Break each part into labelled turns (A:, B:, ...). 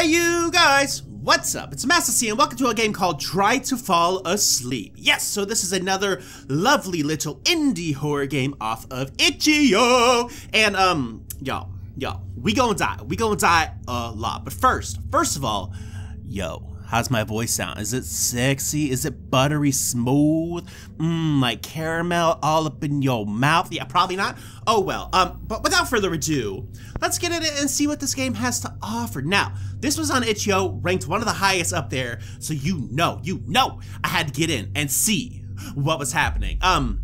A: Hey you guys, what's up? It's MastaC and welcome to a game called Try to Fall Asleep. Yes, so this is another lovely little indie horror game off of itch.io. And um, yo, yo, we gonna die. We gonna die a lot. But first, first of all, yo, How's my voice sound? Is it sexy? Is it buttery smooth? Mmm, like caramel all up in your mouth? Yeah, probably not. Oh well. Um, but without further ado, let's get in it and see what this game has to offer. Now, this was on itch.io, ranked one of the highest up there, so you know, you know, I had to get in and see what was happening. Um,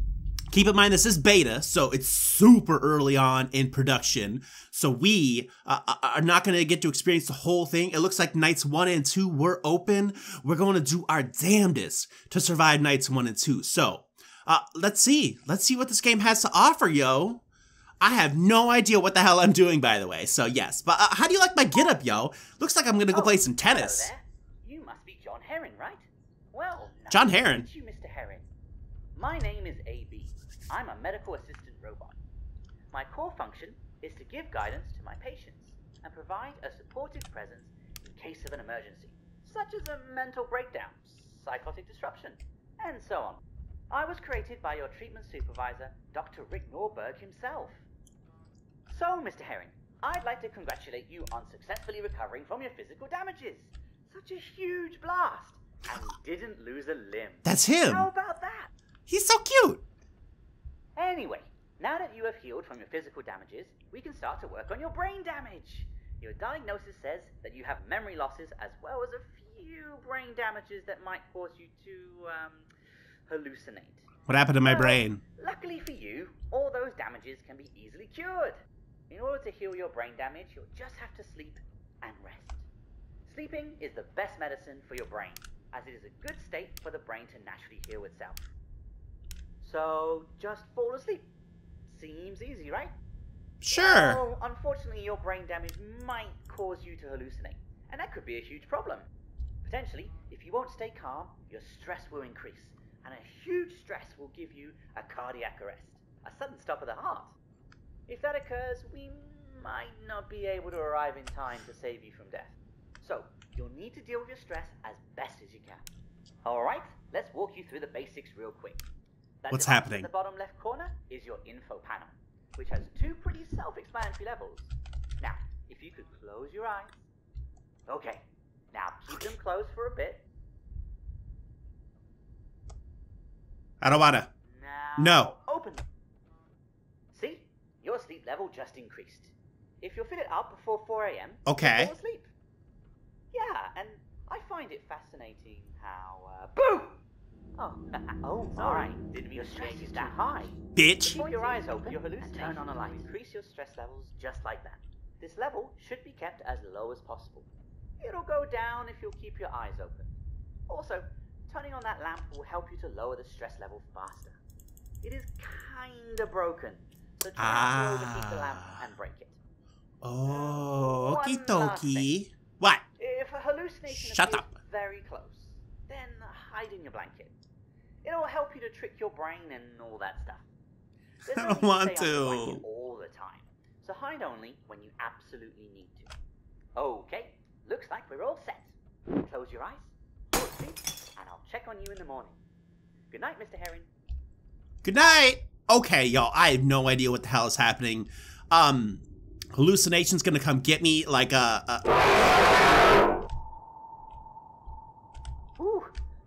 A: Keep in mind, this is beta, so it's super early on in production. So we uh, uh are not going to get to experience the whole thing. It looks like nights one and two were open. We're going to do our damnedest to survive nights one and two. So uh, let's see. Let's see what this game has to offer, yo. I have no idea what the hell I'm doing, by the way. So yes, but uh, how do you like my getup, yo? Looks like I'm gonna go oh, play some tennis.
B: You must be John Heron, right? Well,
A: John Heron.
B: You, Mr. Heron. My name is AB. I'm a medical assistant robot. My core function is to give guidance to my patients and provide a supportive presence in case of an emergency, such as a mental breakdown, psychotic disruption, and so on. I was created by your treatment supervisor, Dr. Rick Norberg himself. So, Mr. Herring, I'd like to congratulate you on successfully recovering from your physical damages. Such a huge blast, and you didn't lose a limb.
A: That's him.
B: How about that?
A: He's so cute.
B: Now that you have healed from your physical damages, we can start to work on your brain damage. Your diagnosis says that you have memory losses as well as a few brain damages that might cause you to um, hallucinate.
A: What happened to my well, brain?
B: Luckily for you, all those damages can be easily cured. In order to heal your brain damage, you'll just have to sleep and rest. Sleeping is the best medicine for your brain, as it is a good state for the brain to naturally heal itself. So just fall asleep. Seems easy, right?
A: Sure.
B: Well, unfortunately, your brain damage might cause you to hallucinate, and that could be a huge problem. Potentially, if you won't stay calm, your stress will increase, and a huge stress will give you a cardiac arrest, a sudden stop of the heart. If that occurs, we might not be able to arrive in time to save you from death. So, you'll need to deal with your stress as best as you can. Alright, let's walk you through the basics real quick.
A: That What's happening? In
B: the bottom left corner is your info panel, which has two pretty self-explanatory levels. Now, if you could close your eyes. Okay, now keep them closed for a bit.
A: I don't wanna.
B: Now,
A: no.
B: Open them. See, your sleep level just increased. If you'll fit it up before 4 a.m.,
A: okay.
B: fall asleep. Yeah, and I find it fascinating how. Uh, boom! Oh, oh, sorry. Didn't mean your stress is that high.
A: Bitch.
B: Put your eyes open, your hallucination turn on a light. Increase your stress levels just like that. This level should be kept as low as possible. It'll go down if you'll keep your eyes open. Also, turning on that lamp will help you to lower the stress level faster. It is kinda broken, so try ah. to overheat the lamp and break it.
A: Oh, okie dokie. What?
B: If a hallucination
A: Shut up.
B: very close, then hide in your blanket. It'll help you to trick your brain and all that stuff.
A: There's I don't want to.
B: All the time. So hide only when you absolutely need to. Okay, looks like we're all set. Close your eyes, sleep, and I'll check on you in the morning. Good night, Mr. Herring.
A: Good night. Okay, y'all, I have no idea what the hell is happening. Um, hallucination's gonna come get me like a. Uh, uh...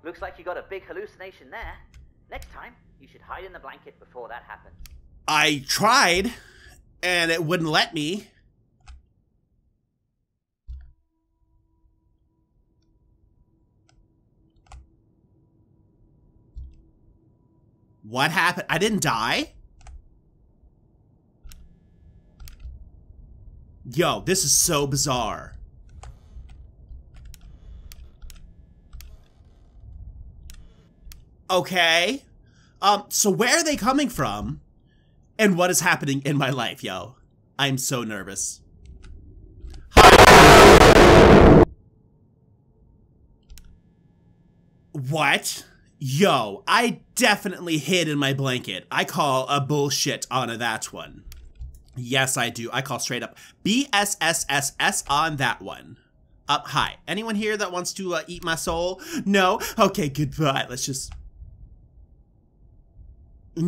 B: Looks like you got a big hallucination there. Next time, you should hide in the blanket before that happens.
A: I tried, and it wouldn't let me. What happened? I didn't die? Yo, this is so bizarre. Okay. Um, so where are they coming from? And what is happening in my life, yo? I'm so nervous. Hi. What? Yo, I definitely hid in my blanket. I call a bullshit on that one. Yes, I do. I call straight up BSSSS on that one. Uh, hi. Anyone here that wants to uh, eat my soul? No? Okay, goodbye. Let's just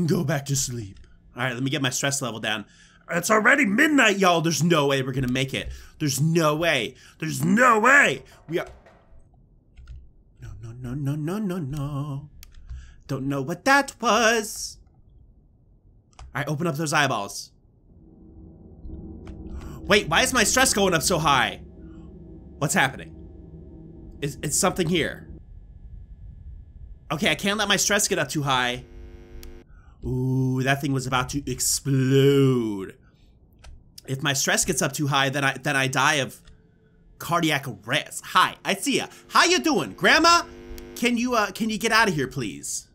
A: go back to sleep. All right, let me get my stress level down. It's already midnight, y'all. There's no way we're gonna make it. There's no way. There's no way. We are. No, no, no, no, no, no, no. Don't know what that was. All right, open up those eyeballs. Wait, why is my stress going up so high? What's happening? Is it's something here? Okay, I can't let my stress get up too high. Ooh, that thing was about to explode. If my stress gets up too high, then I then I die of cardiac arrest. Hi, I see ya. How you doing, Grandma? Can you uh can you get out of here, please?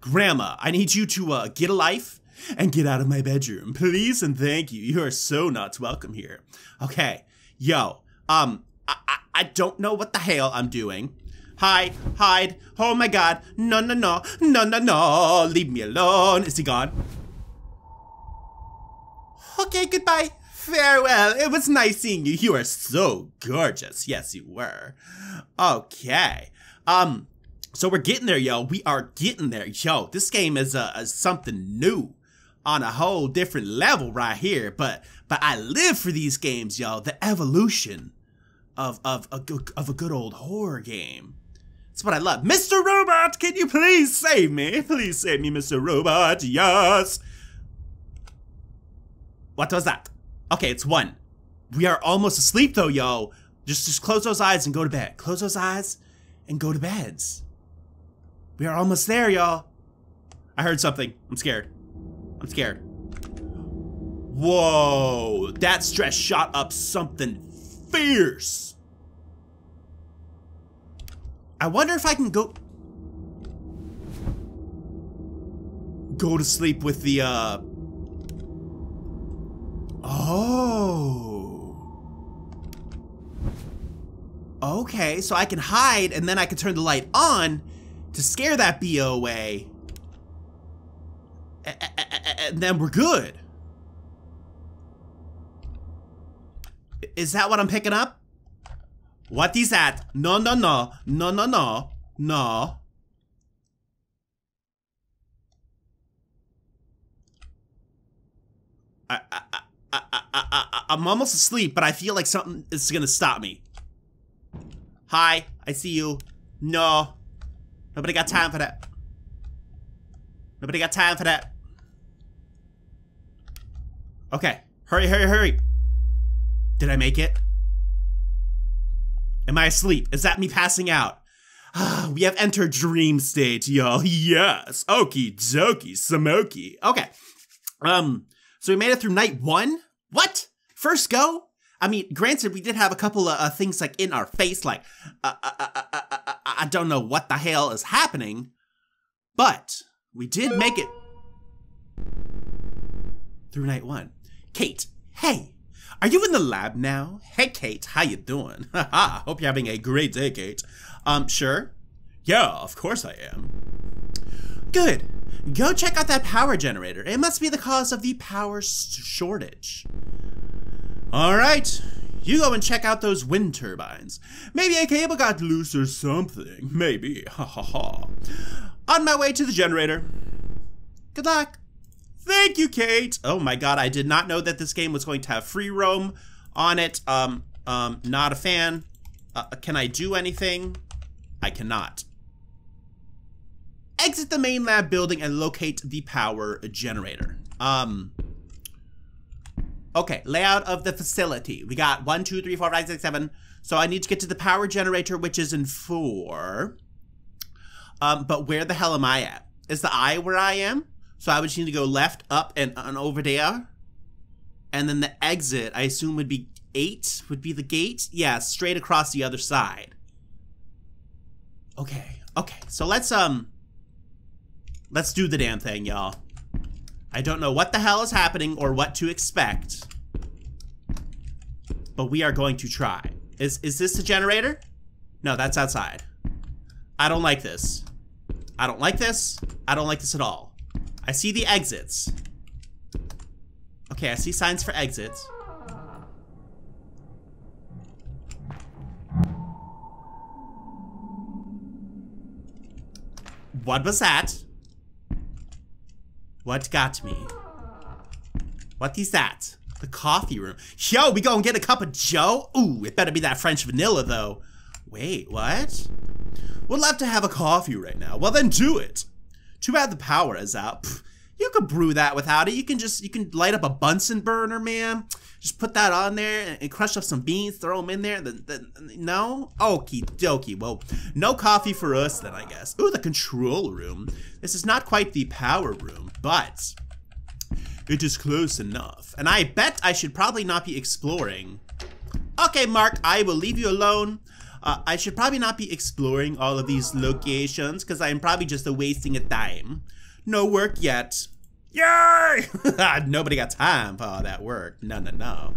A: Grandma, I need you to uh get a life and get out of my bedroom, please and thank you. You are so not welcome here. Okay, yo, um, I I, I don't know what the hell I'm doing. Hide, hide. Oh my god. No, no, no. No, no, no. Leave me alone. Is he gone? Okay, goodbye. Farewell. It was nice seeing you. You are so gorgeous. Yes, you were. Okay. Um, so we're getting there, yo. We are getting there. Yo, this game is uh, is something new on a whole different level right here. But but I live for these games, yo. The evolution of of a good of a good old horror game. That's what I love. Mr. Robot, can you please save me? Please save me, Mr. Robot. Yes. What was that? Okay, it's one. We are almost asleep though, yo. Just just close those eyes and go to bed. Close those eyes and go to beds. We are almost there, y'all. I heard something. I'm scared. I'm scared. Whoa, that stress shot up something fierce. I wonder if I can go... Go to sleep with the, uh... Oh. Okay, so I can hide and then I can turn the light on to scare that BO away. And then we're good. Is that what I'm picking up? What is that? No, no, no. No, no, no. No. I, I, I, I, I, I'm almost asleep, but I feel like something is gonna stop me. Hi, I see you. No. Nobody got time for that. Nobody got time for that. Okay. Hurry, hurry, hurry. Did I make it? Am I asleep? Is that me passing out? we have entered dream state, y'all. Yes. Okie dokie, smoky. Okay. Um, so we made it through night one? What? First go? I mean, granted, we did have a couple of uh, things like in our face, like, uh, uh, I don't know what the hell is happening, but we did make it through night one. Kate, hey, are you in the lab now? Hey, Kate, how you doing? Haha, hope you're having a great day, Kate. Um, sure? Yeah, of course I am. Good. Go check out that power generator. It must be the cause of the power shortage. All right, you go and check out those wind turbines. Maybe a cable got loose or something. Maybe. Ha ha ha. On my way to the generator. Good luck. Thank you, Kate. Oh my god, I did not know that this game was going to have free roam on it. Um, um, not a fan. Uh, can I do anything? I cannot. Exit the main lab building and locate the power generator. Um, okay, layout of the facility. We got one, two, three, four, five, six, seven. So I need to get to the power generator, which is in four. Um, but where the hell am I at? Is the eye where I am? So I would just need to go left, up, and, and over there. And then the exit, I assume would be 8, would be the gate? Yeah, straight across the other side. Okay, okay. So let's, um, let's do the damn thing, y'all. I don't know what the hell is happening or what to expect. But we are going to try. Is, is this the generator? No, that's outside. I don't like this. I don't like this. I don't like this at all. I see the exits. Okay, I see signs for exits. What was that? What got me? What is that? The coffee room. Yo, we go and get a cup of joe? Ooh, it better be that French vanilla though. Wait, what? Would love to have a coffee right now. Well then do it. Too bad the power is out. Pfft, you could brew that without it. You can just, you can light up a Bunsen burner, man. Just put that on there and crush up some beans, throw them in there. Then, then, no? Okie dokie. Well, no coffee for us then, I guess. Ooh, the control room. This is not quite the power room, but it is close enough. And I bet I should probably not be exploring. Okay, Mark, I will leave you alone. Uh, I should probably not be exploring all of these locations because I'm probably just a wasting of time. No work yet. Yay! Nobody got time for all that work. No, no, no.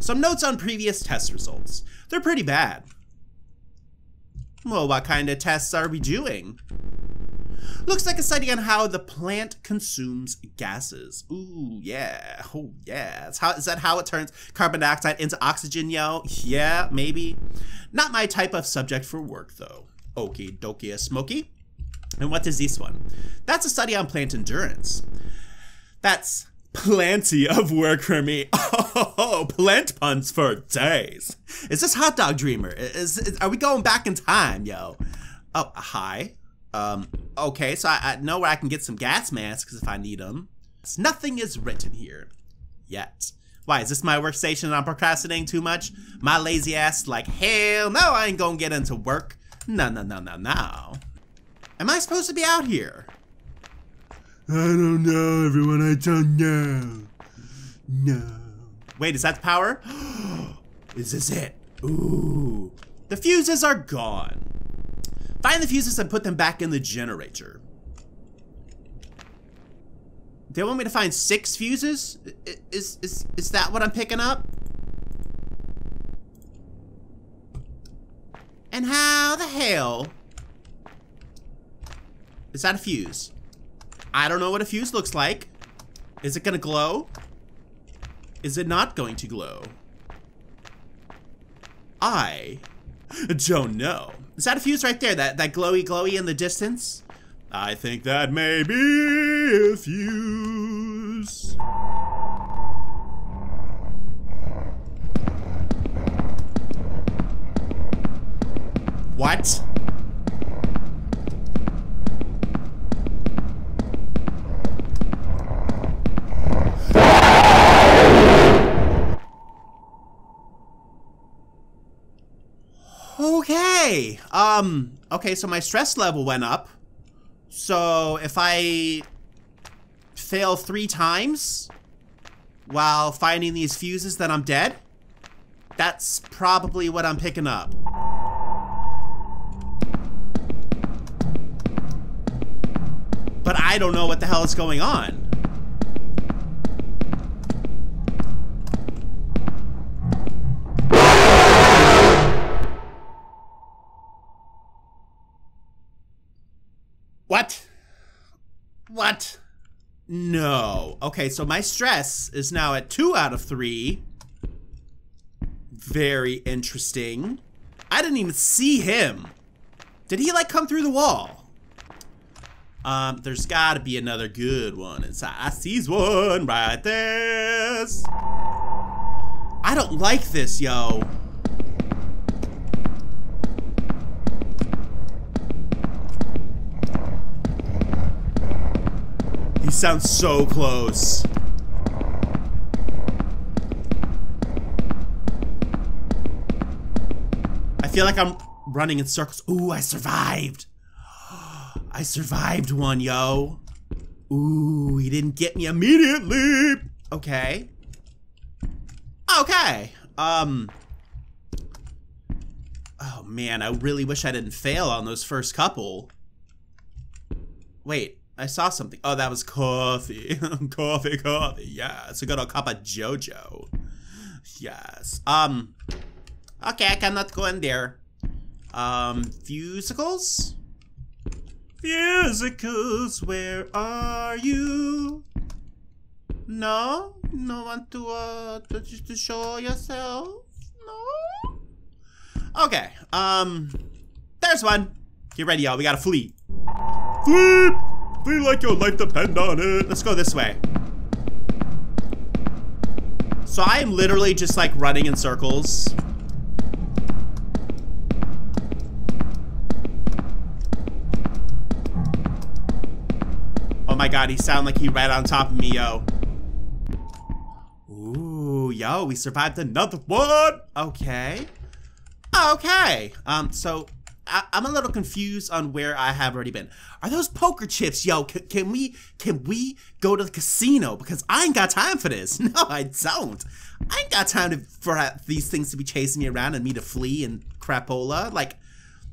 A: Some notes on previous test results. They're pretty bad. Well, what kind of tests are we doing? Looks like a study on how the plant consumes gases. Ooh, yeah. Oh, yeah. It's how, is that how it turns carbon dioxide into oxygen, yo? Yeah, maybe. Not my type of subject for work, though. Okie dokie, smoky. And what is this one? That's a study on plant endurance. That's plenty of work for me. Oh, plant puns for days. Is this Hot Dog Dreamer? Is, is are we going back in time, yo? Oh, hi. Um, okay, so I, I know where I can get some gas masks if I need them. Nothing is written here. Yet. Why, is this my workstation and I'm procrastinating too much? My lazy ass like, hell no, I ain't gonna get into work. No, no, no, no, no. Am I supposed to be out here?
C: I don't know, everyone. I don't know. No.
A: Wait, is that the power? is this it? Ooh. The fuses are gone. Find the fuses and put them back in the generator. They want me to find six fuses? Is, is, is that what I'm picking up? And how the hell is that a fuse? I don't know what a fuse looks like. Is it gonna glow? Is it not going to glow? I don't know. Is that a fuse right there? That, that glowy glowy in the distance? I think that may be a fuse. What? Okay. Um, okay, so my stress level went up. So if I fail three times while finding these fuses, then I'm dead? That's probably what I'm picking up. But I don't know what the hell is going on. What? No. Okay, so my stress is now at two out of three. Very interesting. I didn't even see him. Did he like come through the wall? Um, there's gotta be another good one inside. I sees one right there. I don't like this, yo. Sounds so close. I feel like I'm running in circles. Ooh, I survived. I survived one, yo. Ooh, he didn't get me immediately. Okay. Okay. Um. Oh man, I really wish I didn't fail on those first couple. Wait, I saw something. Oh, that was coffee. coffee, coffee. Yes, a good old cup of JoJo. Yes. Um. Okay, I cannot go in there. Um, fusicles? Fusicles, where are you? No? No one to, uh, to, to show yourself? No? Okay, um, there's one. Get ready, y'all. We got a fleet. Feel like your life depend on it. Let's go this way. So I am literally just like running in circles. Oh my god, he sound like he right on top of me, yo. Ooh, yo, we survived another one. Okay. Okay. Um, so I, am a little confused on where I have already been. Are those poker chips, yo? Can, can we can we go to the casino? Because I ain't got time for this. No, I don't. I ain't got time to, for these things to be chasing me around and me to flee and crapola. Like,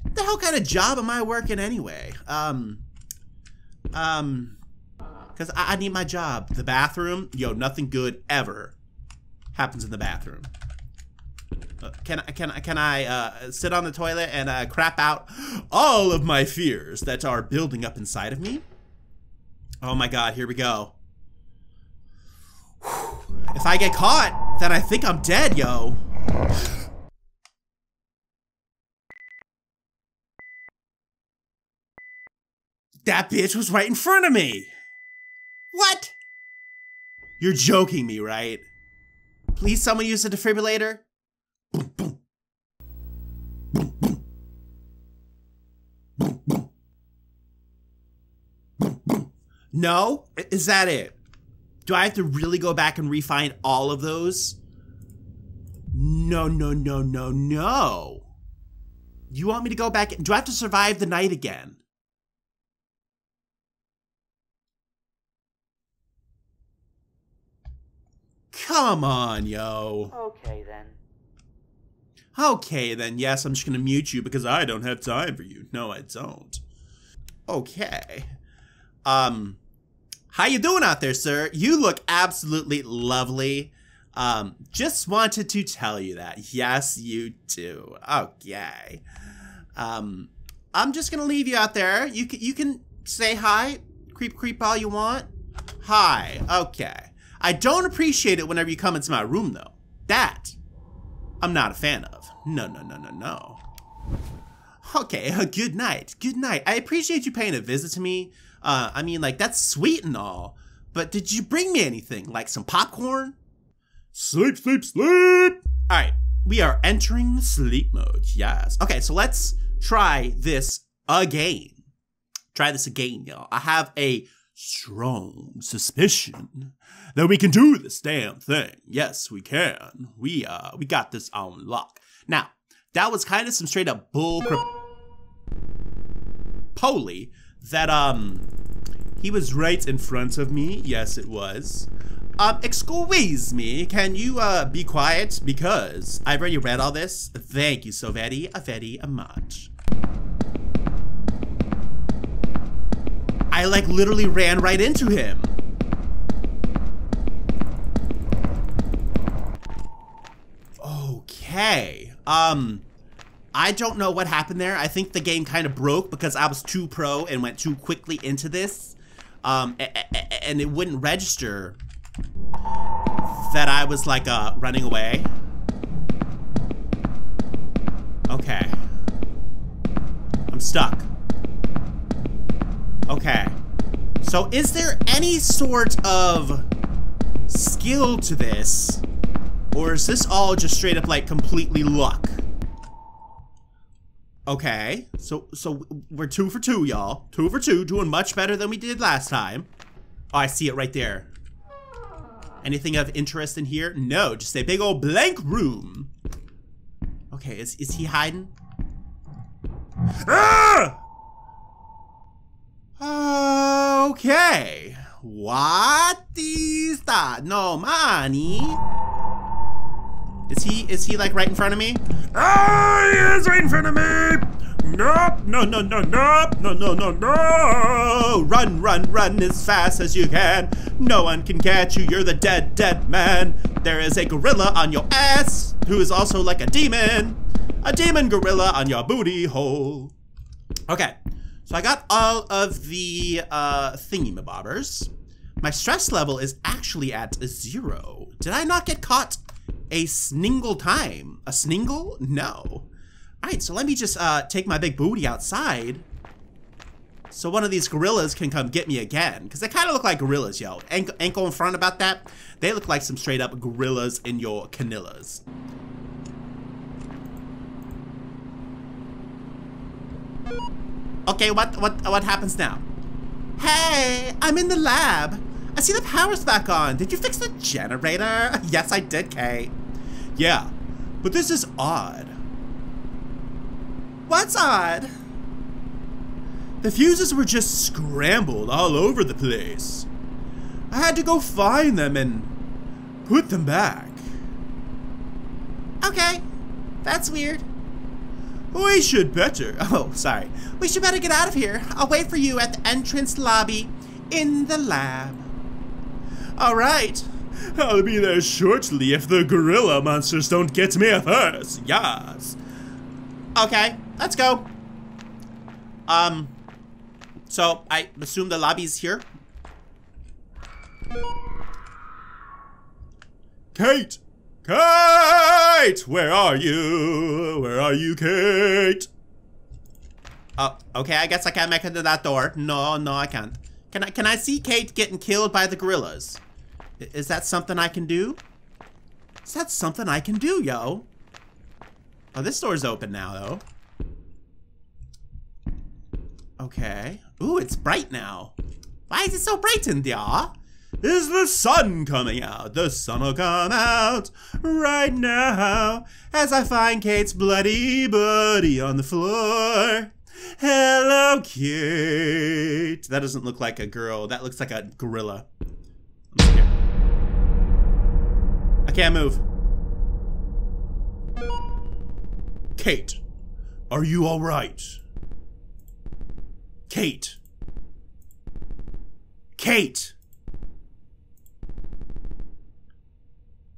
A: the hell kind of job am I working anyway? Um, um, because I, I need my job. The bathroom, yo, nothing good ever happens in the bathroom. Can I can I can I uh, sit on the toilet and uh, crap out all of my fears that are building up inside of me? Oh my god, here we go. If I get caught, then I think I'm dead, yo. That bitch was right in front of me. What? You're joking me, right? Please someone use a defibrillator? No? Is that it? Do I have to really go back and refine all of those? No, no, no, no, no. You want me to go back? Do I have to survive the night again? Come on, yo.
B: Okay then.
A: Okay then, yes, I'm just gonna mute you because I don't have time for you. No, I don't. Okay. Um, how you doing out there, sir? You look absolutely lovely. Um, just wanted to tell you that. Yes, you do. Okay. Um, I'm just gonna leave you out there. You can you can say hi, creep creep all you want. Hi. Okay. I don't appreciate it whenever you come into my room, though. That I'm not a fan of. No, no, no, no, no. Okay, good night. Good night. I appreciate you paying a visit to me. Uh, I mean, like, that's sweet and all. But did you bring me anything? Like some popcorn? Sleep, sleep, sleep! Alright, we are entering sleep mode. Yes. Okay, so let's try this again. Try this again, y'all. I have a strong suspicion that we can do this damn thing. Yes, we can. We uh we got this on lock. Now, that was kind of some straight up bull Polly that um he was right in front of me. Yes, it was. Um, excuse me, can you uh be quiet because I've already read all this. Thank you so very, very much. I like literally ran right into him. Okay. Um, I don't know what happened there. I think the game kind of broke because I was too pro and went too quickly into this. Um, and it wouldn't register that I was like uh, running away. Okay. I'm stuck. Okay. So is there any sort of skill to this? Or is this all just straight up like completely luck? Okay, so so we're two for two, y'all. Two for two, doing much better than we did last time. Oh, I see it right there. Anything of interest in here? No, just a big old blank room. Okay, is, is he hiding? Ah! Okay. What is that? No money. Is he is he like right in front of me? Ah, he is right in front of me. Nope, no, no, no, nope, no, no, no, no. Run, run, run as fast as you can. No one can catch you. You're the dead, dead man. There is a gorilla on your ass who is also like a demon. A demon gorilla on your booty hole. Okay, so I got all of the uh, thingy-mabobbers. My stress level is actually at zero. Did I not get caught a sningle time? A sningle? No. All right, so let me just uh, take my big booty outside. So one of these gorillas can come get me again. Because they kind of look like gorillas, yo. Ain't, ain't going front about that. They look like some straight up gorillas in your canillas. Okay, what, what, what happens now? Hey, I'm in the lab. I see the power's back on. Did you fix the generator? yes, I did, Kate. Yeah, but this is odd. What's odd? The fuses were just scrambled all over the place. I had to go find them and put them back. Okay, that's weird. We should better. Oh, sorry. We should better get out of here. I'll wait for you at the entrance lobby in the lab. All right.
C: I'll be there shortly if the gorilla monsters don't get me first. Yes.
A: Okay, let's go. Um, so I assume the lobby's here.
C: Kate! Kate! Where are you? Where are you, Kate?
A: Oh, okay, I guess I can't make it to that door. No, no, I can't. Can I, can I see Kate getting killed by the gorillas? Is that something I can do? Is that something I can do, yo? Oh, this door's open now, though. Okay. Ooh, it's bright now. Why is it so bright in there?
C: Is the sun coming out? The sun will come out right now
A: As I find Kate's bloody body on the floor.
C: Hello, Kate.
A: That doesn't look like a girl. That looks like a gorilla. I can't move.
C: Kate, are you all right?
A: Kate. Kate.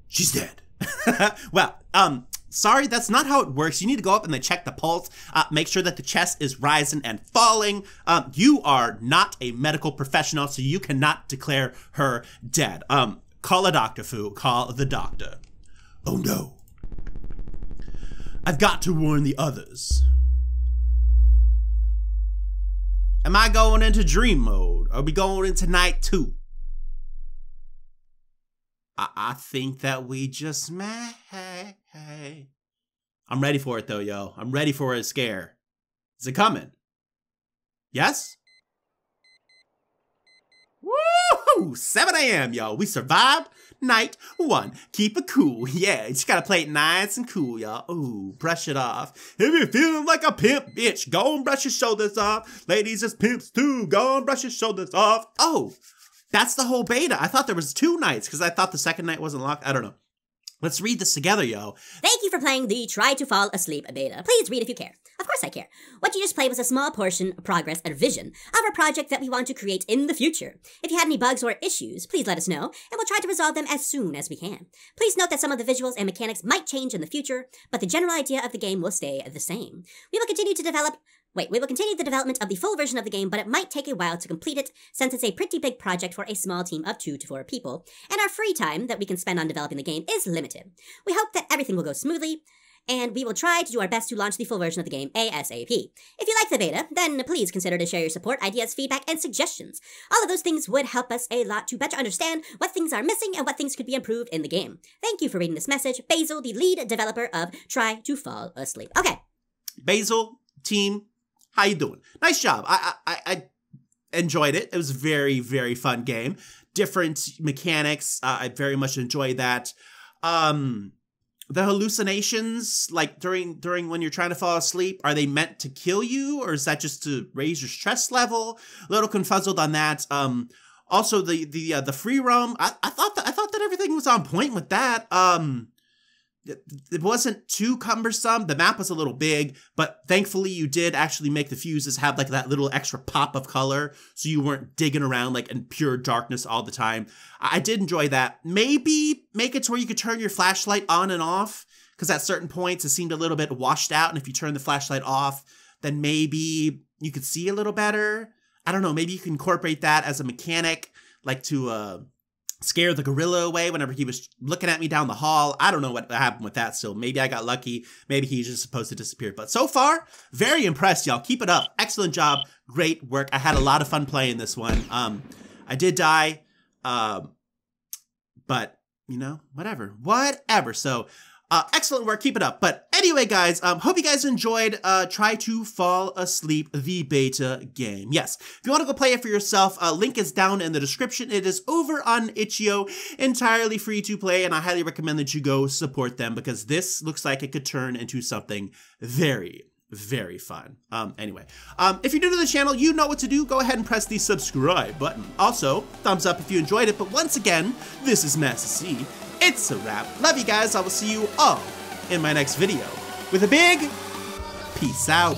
C: She's dead.
A: well, um, sorry, that's not how it works. You need to go up and then check the pulse, uh, make sure that the chest is rising and falling. Um, you are not a medical professional, so you cannot declare her dead. Um, call a doctor, Fu. Call the doctor.
C: Oh no. I've got to warn the others.
A: Am I going into dream mode? Are we going into night two? I, I think that we just may. I'm ready for it though, yo. I'm ready for a scare. Is it coming? Yes? Woo! 7 a.m., yo. We survived night one. Keep it cool. Yeah, you just gotta play it nice and cool, y'all. Ooh, brush it off. If you're feeling like a pimp, bitch, go and brush your shoulders off. Ladies is pimps too. Go and brush your shoulders off. Oh, that's the whole beta. I thought there was two nights because I thought the second night wasn't locked. I don't know. Let's read this together, yo.
D: Thank you for playing the Try to Fall Asleep beta. Please read if you care. Of course I care. What you just played was a small portion, of progress, and vision of our project that we want to create in the future. If you had any bugs or issues, please let us know, and we'll try to resolve them as soon as we can. Please note that some of the visuals and mechanics might change in the future, but the general idea of the game will stay the same. We will continue to develop Wait, we will continue the development of the full version of the game, but it might take a while to complete it since it's a pretty big project for a small team of two to four people, and our free time that we can spend on developing the game is limited. We hope that everything will go smoothly, and we will try to do our best to launch the full version of the game ASAP. If you like the beta, then please consider to share your support, ideas, feedback, and suggestions. All of those things would help us a lot to better understand what things are missing and what things could be improved in the game. Thank you for reading this message, Basil, the lead developer of Try to Fall Asleep. Okay,
A: Basil, team, how you doing? Nice job. I, I I enjoyed it. It was very very fun game. Different mechanics. Uh, I very much enjoyed that. Um, the hallucinations, like during during when you're trying to fall asleep, are they meant to kill you, or is that just to raise your stress level? A little confuzzled on that. Um, also the the uh, the free roam. I, I thought that I thought that everything was on point with that. Um, it, wasn't too cumbersome. The map was a little big, but thankfully you did actually make the fuses have like that little extra pop of color, so you weren't digging around like in pure darkness all the time. I, I did enjoy that. Maybe make it to where you could turn your flashlight on and off, because at certain points it seemed a little bit washed out, and if you turn the flashlight off, then maybe you could see a little better. I don't know. Maybe you can incorporate that as a mechanic, like to uh scare the gorilla away whenever he was looking at me down the hall. I don't know what happened with that still. Maybe I got lucky. Maybe he's just supposed to disappear. But so far, very impressed, y'all. Keep it up. Excellent job. Great work. I had a lot of fun playing this one. Um, I did die, um, but, you know, whatever. Whatever. So, uh, excellent work. Keep it up. But anyway, guys, um, hope you guys enjoyed uh, Try to Fall Asleep, the beta game. Yes, if you want to go play it for yourself, uh, link is down in the description. It is over on itch.io, entirely free to play, and I highly recommend that you go support them because this looks like it could turn into something very, very fun. Um, anyway, um, if you're new to the channel, you know what to do. Go ahead and press the subscribe button. Also, thumbs up if you enjoyed it. But once again, this is MastaC. It's a wrap. Love you guys. I will see you all in my next video with a big peace out.